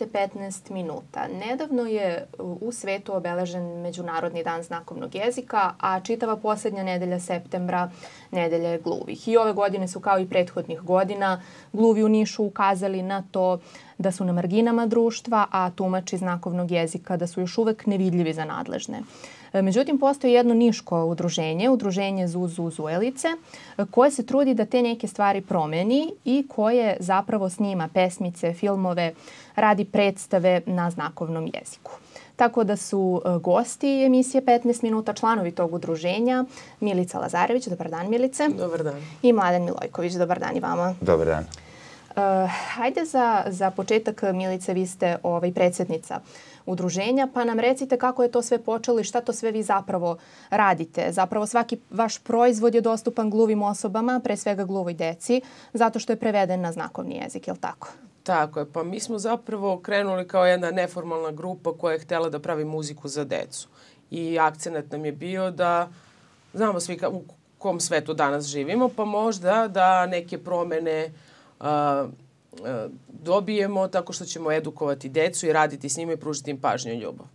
Gledate 15 minuta. Nedavno je u svetu obeležen Međunarodni dan znakovnog jezika, a čitava poslednja nedelja septembra nedelja je gluvih. I ove godine su kao i prethodnih godina gluvi u Nišu ukazali na to da su na marginama društva, a tumači znakovnog jezika da su još uvek nevidljivi za nadležne. E, međutim, postoji jedno niško udruženje, udruženje Zuzu Zuelice, koje se trudi da te neke stvari promeni i koje zapravo snima pesmice, filmove, radi predstave na znakovnom jeziku. Tako da su e, gosti emisije 15 minuta, članovi tog udruženja, Milica Lazarević, dobar dan Milice. Dobar dan. I Mladen Milojković, dobar dan i vama. Dobar dan. Uh, hajde za, za početak, Milice, vi ste ovaj, predsednica udruženja, pa nam recite kako je to sve počelo i šta to sve vi zapravo radite. Zapravo svaki vaš proizvod je dostupan gluvim osobama, pre svega gluvoj deci, zato što je preveden na znakovni jezik, je li tako? Tako je, pa mi smo zapravo krenuli kao jedna neformalna grupa koja je htela da pravi muziku za decu. I akcenat nam je bio da znamo svi u kom svetu danas živimo, pa možda da neke promene uh, dobijemo tako što ćemo edukovati decu i raditi s njima i pružiti im pažnju i ljubav.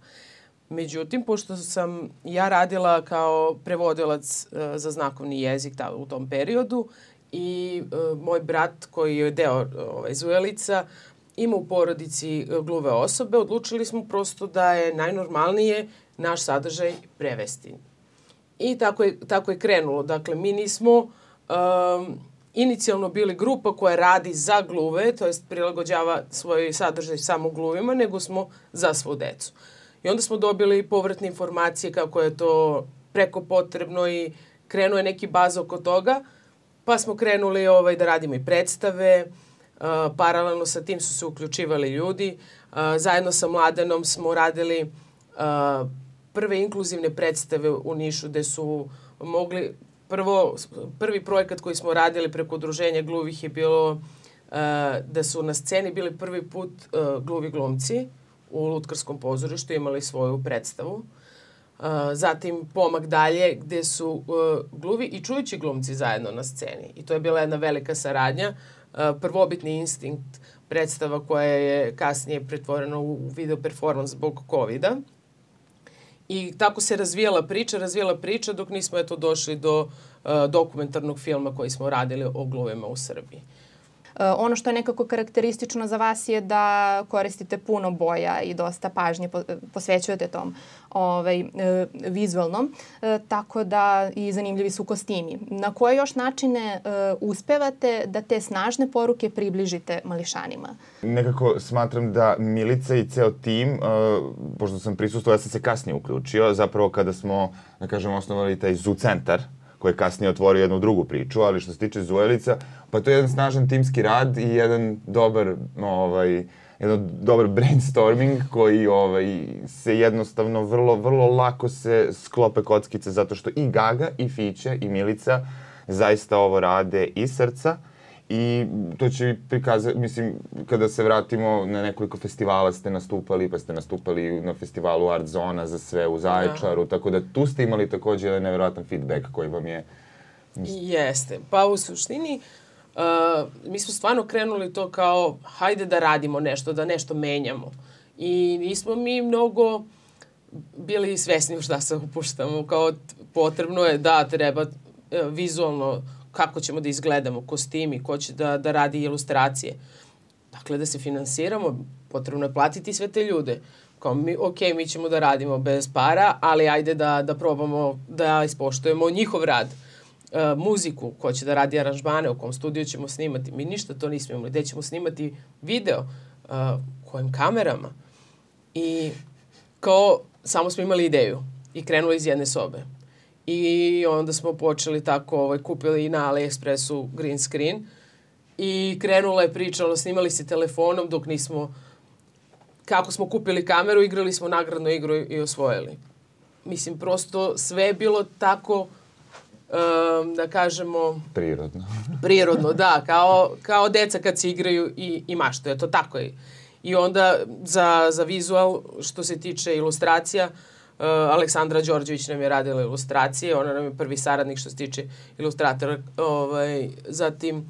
Međutim, pošto sam ja radila kao prevodilac uh, za znakovni jezik ta, u tom periodu i uh, moj brat koji je deo ovaj, Zuelica ima u porodici gluve osobe, odlučili smo prosto da je najnormalnije naš sadržaj prevesti. I tako je, tako je krenulo. Dakle, mi nismo um, inicijalno bili grupa koja radi za gluve, to jest prilagođava svoj sadržaj samo gluvima, nego smo za svu decu. I onda smo dobili povratne informacije kako je to preko potrebno i krenuo je neki baz oko toga, pa smo krenuli ovaj, da radimo i predstave, uh, paralelno sa tim su se uključivali ljudi, uh, zajedno sa Mladenom smo radili uh, prve inkluzivne predstave u Nišu gde su mogli prvo, prvi projekat koji smo radili preko udruženja gluvih je bilo uh, da su na sceni bili prvi put uh, gluvi glumci u Lutkarskom pozorištu, imali svoju predstavu. Uh, zatim pomak dalje gde su uh, gluvi i čujući glumci zajedno na sceni. I to je bila jedna velika saradnja. Uh, prvobitni instinkt predstava koja je kasnije pretvorena u video performans zbog COVID-a. I tako se razvijala priča, razvijala priča dok nismo eto došli do uh, dokumentarnog filma koji smo radili o gluvima u Srbiji. Uh, ono što je nekako karakteristično za vas je da koristite puno boja i dosta pažnje posvećujete tom ovaj, uh, vizualnom, uh, tako da i zanimljivi su kostimi. Na koje još načine uspevate da te snažne poruke približite mališanima? Nekako smatram da Milica i ceo tim, pošto sam prisustuo, ja sam se kasnije uključio, zapravo kada smo, da kažem, osnovali taj ZU centar, koji je kasnije otvorio jednu drugu priču, ali što se tiče Zuelica, pa to je jedan snažan timski rad i jedan dobar, ovaj, jedan dobar brainstorming koji ovaj, se jednostavno vrlo, vrlo lako se sklope kockice zato što i Gaga i Fića i Milica zaista ovo rade iz srca i to će prikazati, mislim, kada se vratimo na nekoliko festivala ste nastupali, pa ste nastupali na festivalu Art Zona za sve u Zaječaru, da. tako da tu ste imali takođe jedan nevjerojatan feedback koji vam je... Jeste, pa u suštini uh, mi smo stvarno krenuli to kao hajde da radimo nešto, da nešto menjamo. I nismo mi mnogo bili svesni u šta se upuštamo, kao potrebno je da treba uh, vizualno kako ćemo da izgledamo, kostimi, ko će da, da radi ilustracije. Dakle, da se finansiramo, potrebno je platiti sve te ljude. Kao mi, ok, mi ćemo da radimo bez para, ali ajde da, da probamo da ispoštujemo njihov rad. E, muziku, ko će da radi aranžmane, u kom studiju ćemo snimati. Mi ništa to nismo imali. Gde ćemo snimati video, e, kojim kamerama. I kao, samo smo imali ideju i krenuli iz jedne sobe I onda smo počeli tako, ovaj, kupili na AliExpressu green screen i krenula je priča, ono, snimali se telefonom dok nismo, kako smo kupili kameru, igrali smo nagradnu igru i osvojili. Mislim, prosto sve je bilo tako, um, da kažemo... Prirodno. prirodno, da, kao, kao deca kad se igraju i, i maštaju, to tako je. I onda za, za vizual, što se tiče ilustracija, uh, Uh, Aleksandra Đorđević nam je radila ilustracije, ona nam je prvi saradnik što se tiče ilustratora. Ovaj, zatim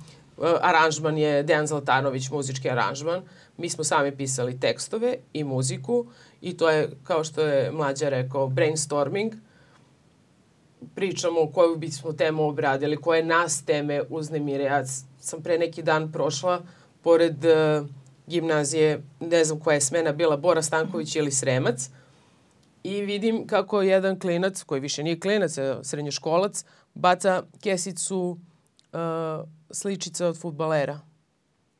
aranžman je Dejan Zlatanović, muzički aranžman. Mi smo sami pisali tekstove i muziku i to je, kao što je Mlađa rekao, brainstorming. Pričamo koju bismo temu obradili, koje nas teme uznemire. Ja sam pre neki dan prošla pored uh, gimnazije, ne znam koja je smena bila, Bora Stanković ili Sremac, i vidim kako jedan klinac, koji više nije klinac, srednjoškolac, baca kesicu uh, sličica od futbalera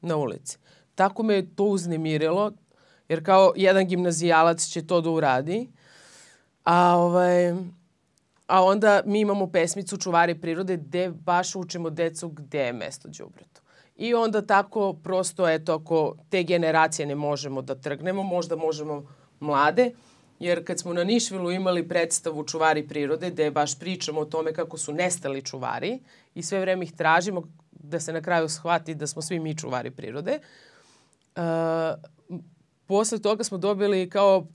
na ulici. Tako me je to uznemirilo, jer kao jedan gimnazijalac će to da uradi, a ovaj, a onda mi imamo pesmicu Čuvari prirode gde baš učimo decu gde je mesto đubretu. I onda tako prosto, eto, ako te generacije ne možemo da trgnemo, možda možemo mlade, jer kad smo na Nišvilu imali predstavu Čuvari prirode, gde baš pričamo o tome kako su nestali čuvari i sve vreme ih tražimo da se na kraju shvati da smo svi mi čuvari prirode. Uh, posle toga smo dobili kao uh,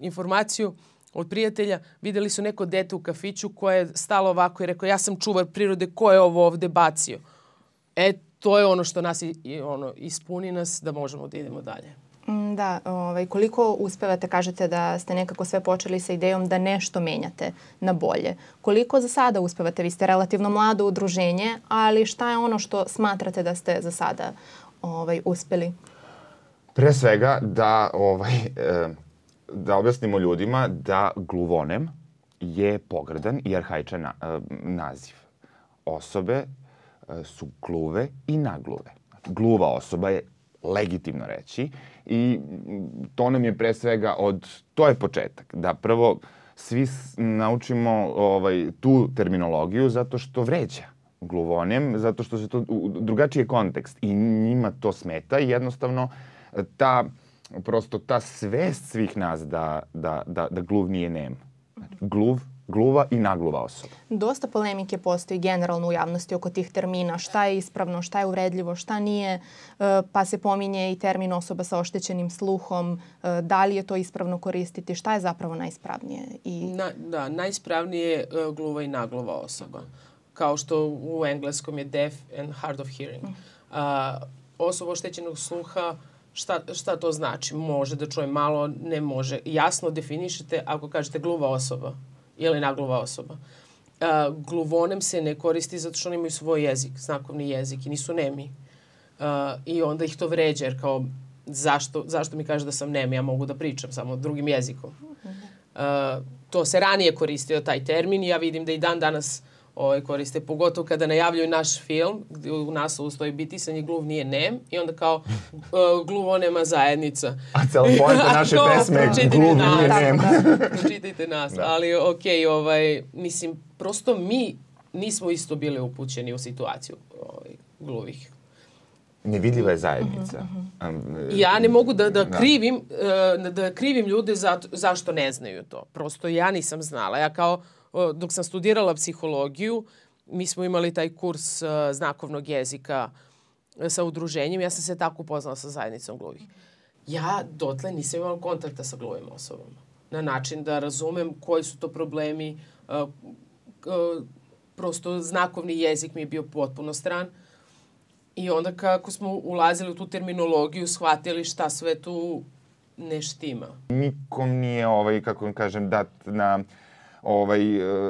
informaciju od prijatelja, videli su neko dete u kafiću koje je stalo ovako i rekao ja sam čuvar prirode, ko je ovo ovde bacio? E, to je ono što nas i, i ono, ispuni nas da možemo da idemo dalje. Mm, da, ovaj, koliko uspevate, kažete da ste nekako sve počeli sa idejom da nešto menjate na bolje. Koliko za sada uspevate? Vi ste relativno mlado udruženje, ali šta je ono što smatrate da ste za sada ovaj, uspeli? Pre svega da, ovaj, da objasnimo ljudima da gluvonem je pogrdan i arhaičan na, naziv. Osobe e, su gluve i nagluve. Gluva osoba je legitimno reći i to nam je pre svega od, to je početak, da prvo svi naučimo ovaj, tu terminologiju zato što vređa gluvonem, zato što se to drugačiji je kontekst i njima to smeta i jednostavno ta prosto ta svest svih nas da, da, da, da gluv nije nem. Znači, gluv gluva i nagluva osoba. Dosta polemike postoji generalno u javnosti oko tih termina, šta je ispravno, šta je uvredljivo, šta nije, e, pa se pominje i termin osoba sa oštećenim sluhom, e, da li je to ispravno koristiti, šta je zapravo najispravnije? I... Na, da, najispravnije je gluva i nagluva osoba, kao što u engleskom je deaf and hard of hearing. Mm. A, osoba oštećenog sluha šta, šta to znači? Može da čuje malo, ne može. Jasno definišete ako kažete gluva osoba ili nagluva osoba. Uh, gluvonem se ne koristi zato što oni imaju svoj jezik, znakovni jezik i nisu nemi. Uh, I onda ih to vređa jer kao zašto, zašto mi kaže da sam nem, ja mogu da pričam samo drugim jezikom. Uh, to se ranije koristio taj termin i ja vidim da i dan danas uh, ovaj, koriste, pogotovo kada najavljuju naš film, gde u naslovu stoji bitisanje gluv nije nem i onda kao uh, gluvo nema zajednica. A celo pojenta naše pesme je gluv nije nem. Da, pročitajte nas, da. ali okej, okay, ovaj, mislim, prosto mi nismo isto bili upućeni u situaciju ovaj, gluvih nevidljiva je zajednica. Uh -huh, uh -huh. Ja ne mogu da, da, da. krivim, uh, da krivim ljude za, zašto ne znaju to. Prosto ja nisam znala. Ja kao dok sam studirala psihologiju, mi smo imali taj kurs uh, znakovnog jezika uh, sa udruženjem. Ja sam se tako upoznala sa zajednicom gluvih. Ja dotle nisam imala kontakta sa gluvim osobama. Na način da razumem koji su to problemi. Uh, uh, prosto znakovni jezik mi je bio potpuno stran. I onda kako smo ulazili u tu terminologiju, shvatili šta sve tu ne štima. Nikom nije, ovaj, kako vam kažem, dat na ovaj,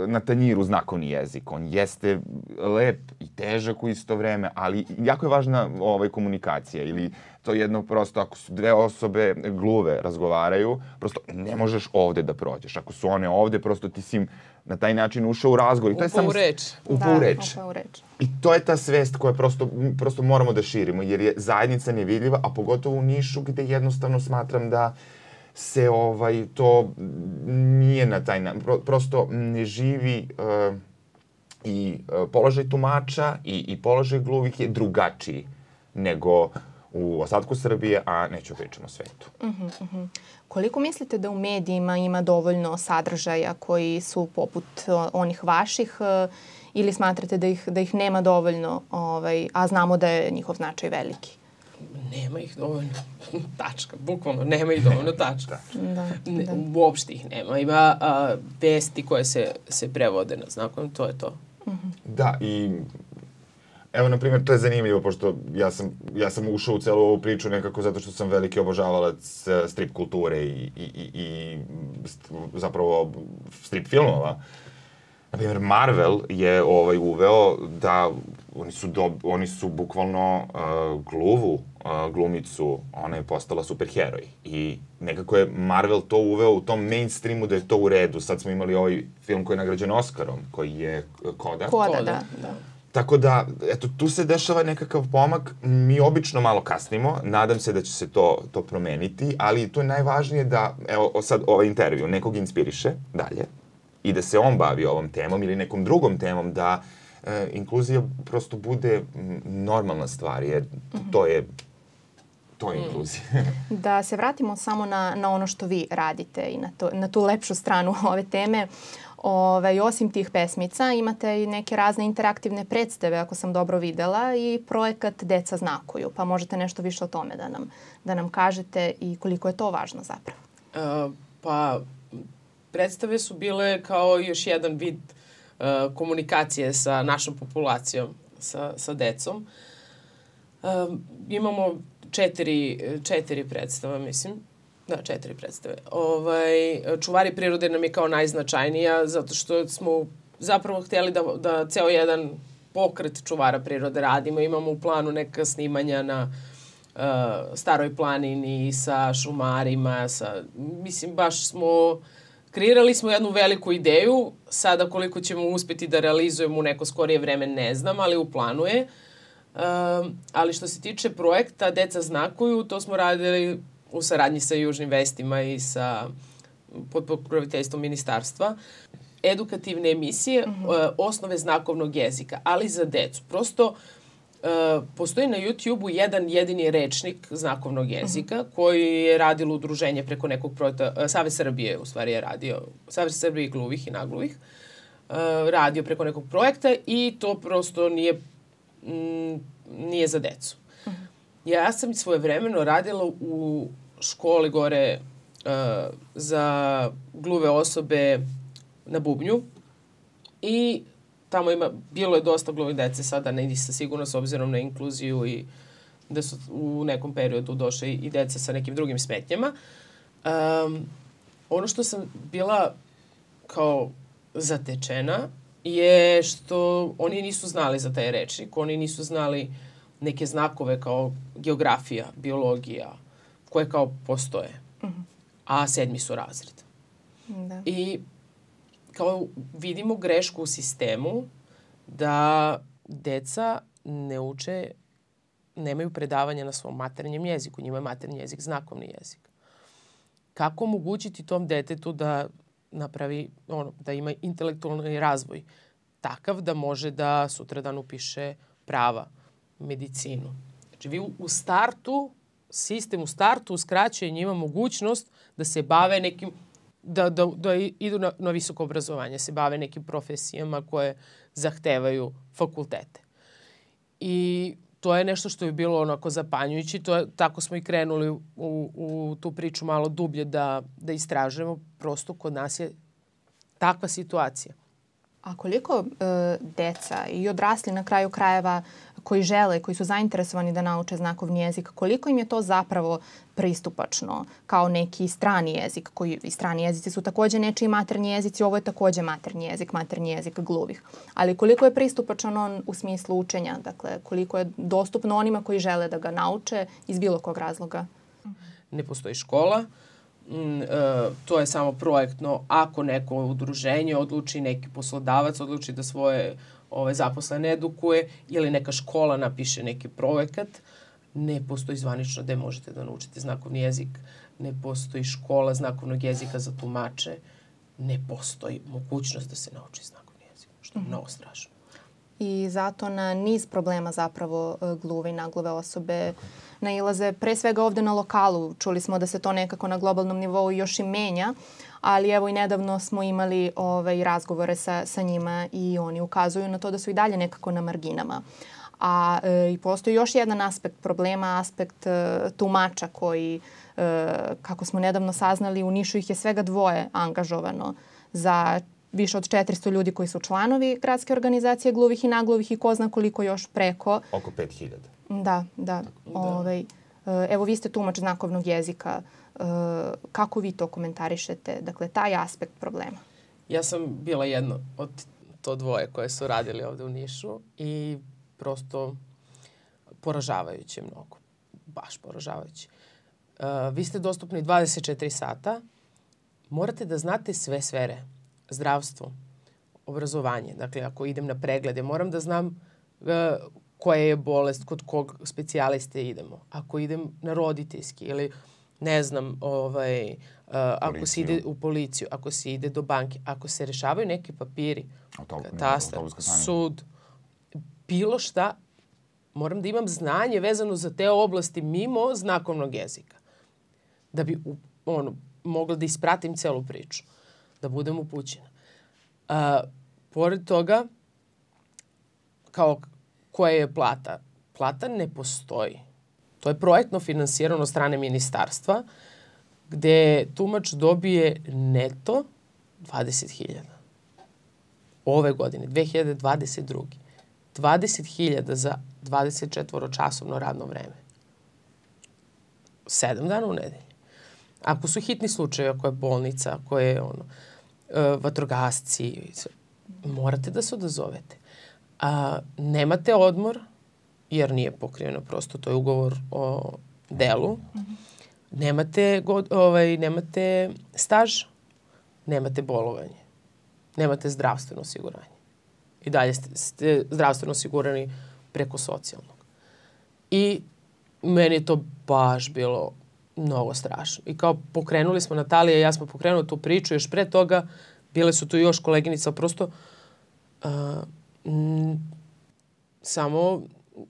na tanjiru znakovni jezik. On jeste lep i težak u isto vreme, ali jako je važna ovaj, komunikacija ili to jedno prosto, ako su dve osobe gluve razgovaraju, prosto ne možeš ovde da prođeš. Ako su one ovde, prosto ti si na taj način ušao u razgovor. I to je samo, reč. Upao da, reč. u reč. I to je ta svest koja prosto, prosto moramo da širimo, jer je zajednica nevidljiva, a pogotovo u Nišu gde jednostavno smatram da uh, se ovaj to nije na taj način, Pro, prosto ne živi uh, i uh, položaj tumača i, i položaj gluvih je drugačiji nego u ostatku Srbije, a neću pričati o svetu. Uh -huh, uh -huh. Koliko mislite da u medijima ima dovoljno sadržaja koji su poput onih vaših ili smatrate da ih, da ih nema dovoljno, ovaj, a znamo da je njihov značaj veliki? Nema ih dovoljno. tačka, bukvalno, nema ih dovoljno, tačka. da, ne, da. Uopšte ih nema. Ima a, vesti koje se, se prevode na znakom, to je to. Mm -hmm. Da, i Evo, na primjer, to je zanimljivo, pošto ja sam, ja sam ušao u celu ovu priču nekako zato što sam veliki obožavalac e, strip kulture i, i, i, i zapravo strip filmova. Na primjer, Marvel je ovaj, uveo da oni su, do, oni su bukvalno uh, gluvu uh, glumicu, ona je postala superheroj. I nekako je Marvel to uveo u tom mainstreamu da je to u redu. Sad smo imali ovaj film koji je nagrađen Oscarom, koji je Koda. Koda, Koda. da. da. Tako da, eto, tu se dešava nekakav pomak. Mi obično malo kasnimo, nadam se da će se to, to promeniti, ali to je najvažnije da, evo, sad ovaj intervju nekog inspiriše dalje i da se on bavi ovom temom ili nekom drugom temom, da e, inkluzija prosto bude normalna stvar, jer mhm. to je to je inkluzija. da se vratimo samo na, na ono što vi radite i na, to, na tu lepšu stranu ove teme. Ove, osim tih pesmica imate i neke razne interaktivne predstave, ako sam dobro videla, i projekat Deca znakuju. Pa možete nešto više o tome da nam, da nam kažete i koliko je to važno zapravo. Uh, pa, predstave su bile kao još jedan vid uh, komunikacije sa našom populacijom, sa, sa decom. Uh, imamo četiri, četiri predstava, mislim. Da, četiri predstave. Ovaj, Čuvari prirode nam je kao najznačajnija, zato što smo zapravo hteli da, da ceo jedan pokret čuvara prirode radimo. Imamo u planu neka snimanja na uh, Staroj planini sa šumarima, sa, mislim, baš smo kreirali smo jednu veliku ideju, sada koliko ćemo uspeti da realizujemo u neko skorije vreme ne znam, ali u planu je. Um, ali što se tiče projekta Deca znakuju, to smo radili u saradnji sa Južnim vestima i sa pod pokroviteljstvom ministarstva edukativne emisije, mm -hmm. osnove znakovnog jezika, ali za decu. Prosto uh, postoji na YouTube-u jedan jedini rečnik znakovnog jezika mm -hmm. koji je radilo udruženje preko nekog projekta, uh, Save Srbije u stvari je radio, Save Srbije gluvih i nagluvih, uh, radio preko nekog projekta i to prosto nije mm, nije za decu. Uh mhm. -huh. Ja sam svoje vremeno radila u školi gore uh, za gluve osobe na bubnju i tamo ima, bilo je dosta gluve dece, sada ne nisam sigurno s obzirom na inkluziju i da su u nekom periodu došle i deca sa nekim drugim smetnjama. Um, ono što sam bila kao zatečena je što oni nisu znali za taj rečnik, oni nisu znali neke znakove kao geografija, biologija, koje kao postoje. Uh mhm. -huh. A sedmi su razred. Da. I kao vidimo grešku u sistemu da deca ne uče, nemaju predavanja na svom maternjem jeziku. Njima je maternji jezik znakovni jezik. Kako omogućiti tom detetu da napravi, ono, da ima intelektualni razvoj takav da može da sutradan upiše prava, medicinu. Znači vi u startu sistem u startu uskraćuje njima mogućnost da se bave nekim da, da, da idu na, na visoko obrazovanje, se bave nekim profesijama koje zahtevaju fakultete. I to je nešto što je bilo onako zapanjujući. To je, tako smo i krenuli u, u tu priču malo dublje da, da istražujemo. Prosto kod nas je takva situacija. A koliko e, deca i odrasli na kraju krajeva koji žele, koji su zainteresovani da nauče znakovni jezik, koliko im je to zapravo pristupačno kao neki strani jezik, koji i strani jezici su takođe nečiji maternji jezici, ovo je takođe maternji jezik, maternji jezik gluvih. Ali koliko je pristupačan on u smislu učenja, dakle koliko je dostupno onima koji žele da ga nauče iz bilo kog razloga? Ne postoji škola, mm, e, to je samo projektno ako neko udruženje odluči, neki poslodavac odluči da svoje ove, zaposlene edukuje ili neka škola napiše neki projekat, ne postoji zvanično gde možete da naučite znakovni jezik, ne postoji škola znakovnog jezika za tumače, ne postoji mogućnost da se nauči znakovni jezik, što je -hmm. mnogo strašno. I zato na niz problema zapravo e, gluve i nagluve osobe nailaze pre svega ovde na lokalu. Čuli smo da se to nekako na globalnom nivou još i menja, ali evo i nedavno smo imali ovaj, razgovore sa, sa njima i oni ukazuju na to da su i dalje nekako na marginama. A e, i postoji još jedan aspekt problema, aspekt e, tumača koji, e, kako smo nedavno saznali, u Nišu ih je svega dvoje angažovano za više od 400 ljudi koji su članovi gradske organizacije gluvih i nagluvih i ko zna koliko još preko. Oko 5000. Da, da. da. Ovaj, e, evo, vi ste tumač znakovnog jezika. E, kako vi to komentarišete? Dakle, taj aspekt problema. Ja sam bila jedna od to dvoje koje su radili ovde u Nišu i prosto poražavajuće mnogo. Baš poražavajuće. Uh, vi ste dostupni 24 sata. Morate da znate sve sfere. Zdravstvo, obrazovanje. Dakle, ako idem na preglede, moram da znam uh, koja je bolest, kod kog specijaliste idemo. Ako idem na roditeljski ili ne znam, ovaj, uh, ako se ide u policiju, ako se ide do banke, ako se rešavaju neki papiri, katastar, sud, bilo šta, moram da imam znanje vezano za te oblasti mimo znakovnog jezika. Da bi ono, mogla da ispratim celu priču. Da budem upućena. A, pored toga, kao koja je plata? Plata ne postoji. To je projektno finansirano od strane ministarstva, gde tumač dobije neto 20.000. Ove godine, 2022. 20.000 za 24-časovno radno vreme. Sedam dana u nedelji. Ako su hitni slučaje, ako je bolnica, ako je ono, vatrogasci, morate da se odazovete. A, nemate odmor, jer nije pokriveno prosto, to je ugovor o delu. Nemate, god, ovaj, nemate staž, nemate bolovanje, nemate zdravstveno osiguranje. I dalje ste, ste zdravstveno osigurani preko socijalnog. I meni je to baš bilo mnogo strašno. I kao pokrenuli smo, Natalija i ja smo pokrenuli tu priču, još pre toga bile su tu još koleginica, prosto uh, m, samo,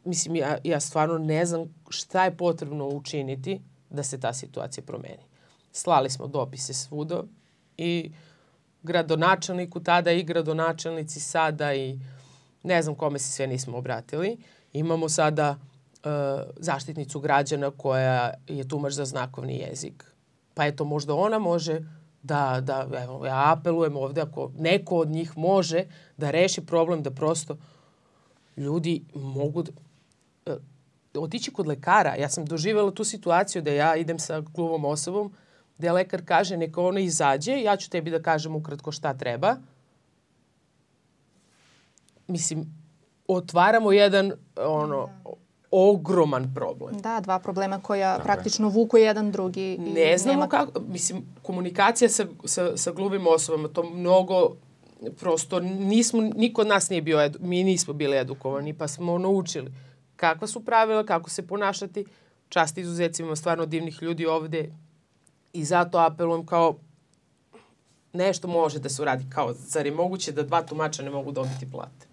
mislim, ja, ja stvarno ne znam šta je potrebno učiniti da se ta situacija promeni. Slali smo dopise svuda i gradonačelniku tada i gradonačelnici sada i ne znam kome se sve nismo obratili. Imamo sada uh, zaštitnicu građana koja je tumač za znakovni jezik. Pa eto, možda ona može da, da evo, ja apelujem ovde, ako neko od njih može da reši problem da prosto ljudi mogu da, uh, otići kod lekara. Ja sam doživjela tu situaciju da ja idem sa gluvom osobom, gde lekar kaže neka ona izađe, ja ću tebi da kažem ukratko šta treba. Mislim, otvaramo jedan ono, ogroman problem. Da, dva problema koja Tako praktično vuku jedan drugi. I ne znamo nema... kako, mislim, komunikacija sa, sa, sa gluvim osobama, to mnogo, prosto nismo, niko od nas nije bio, edu, mi nismo bili edukovani, pa smo naučili kakva su pravila, kako se ponašati. Čast izuzecima stvarno divnih ljudi ovde i zato apelujem kao nešto može da se uradi. Kao, zar je moguće da dva tumača ne mogu dobiti plate?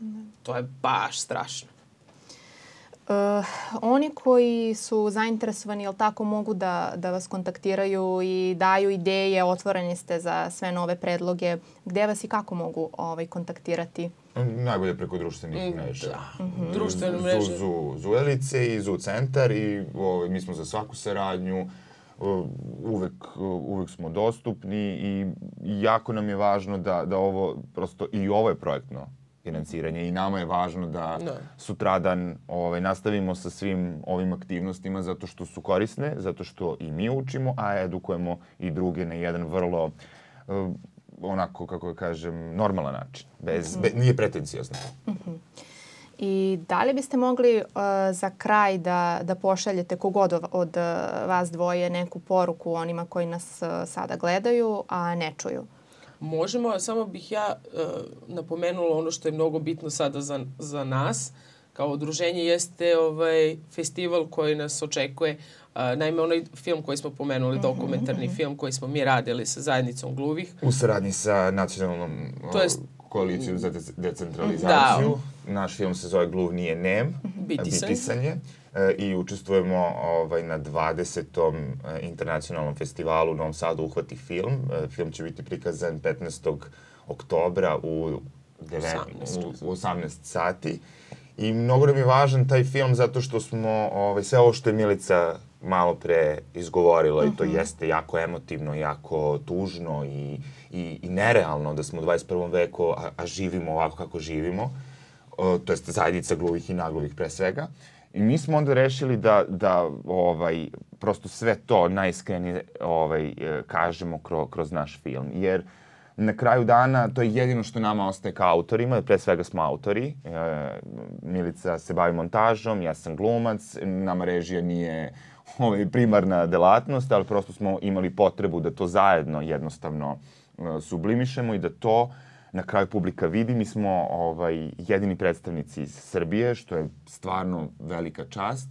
Ne. To je baš strašno. Uh, oni koji su zainteresovani, jel tako, mogu da, da vas kontaktiraju i daju ideje, otvoreni ste za sve nove predloge. Gde vas i kako mogu ovaj, kontaktirati? Najbolje preko društvenih mm, mreža. Da. Mm -hmm. Društvene mreže. Zu, Zuelice i Zu centar i ovaj, mi smo za svaku saradnju uvek, uvek smo dostupni i jako nam je važno da, da ovo, prosto i ovo je projektno finansiranje i nama je važno da no. Da. sutradan ovaj, nastavimo sa svim ovim aktivnostima zato što su korisne, zato što i mi učimo, a edukujemo i druge na jedan vrlo uh, onako, kako da kažem, normalan način. Bez, mm -hmm. be, nije pretencijozno. Mm -hmm. I da li biste mogli uh, za kraj da, da pošaljete kogod od, od uh, vas dvoje neku poruku onima koji nas uh, sada gledaju, a ne čuju? Možemo, samo bih ja uh, napomenula ono što je mnogo bitno sada za, za nas. Kao udruženje jeste ovaj festival koji nas očekuje. Uh, naime, onaj film koji smo pomenuli, mm -hmm. dokumentarni film koji smo mi radili sa zajednicom gluvih. U saradnji sa nacionalnom to jest, koaliciju za decentralizaciju. Da. Naš film se zove Gluv nije nem, Bitisanje. Bitisanje. E, I učestvujemo ovaj, na 20. E, internacionalnom festivalu u Novom Sadu Uhvati film. E, film će biti prikazan 15. oktobra u, 9, 18. u, u 18 sati. I mnogo nam je važan taj film zato što smo ovaj, sve ovo što je Milica malo pre izgovorila uh -huh. i to mhm. jeste jako emotivno, jako tužno i, i, i nerealno da smo u 21. veku, a, a živimo ovako kako živimo, o, to jest zajednica gluvih i nagluvih pre svega. I mi smo onda rešili da, da ovaj, prosto sve to najiskrenije ovaj, e, kažemo kroz, kroz naš film. Jer uh, na kraju dana to je jedino što nama ostaje kao autorima, pre svega smo autori. E, Milica se bavi montažom, ja sam glumac, nama režija nije ovaj, primarna delatnost, ali prosto smo imali potrebu da to zajedno jednostavno e, sublimišemo i da to na kraju publika vidi. Mi smo ovaj, jedini predstavnici iz Srbije, što je stvarno velika čast.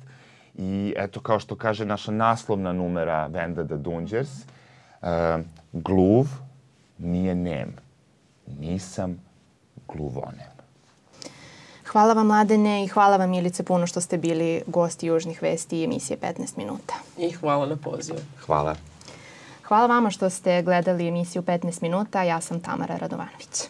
I eto, kao što kaže naša naslovna numera Venda da Dunđers, uh, gluv, nije nem. Nisam gluvonem. Hvala vam, Mladene, i hvala vam, Milice, puno što ste bili gosti Južnih vesti i emisije 15 minuta. I hvala na pozivu. Hvala. Hvala vama što ste gledali emisiju 15 minuta. Ja sam Tamara Radovanović.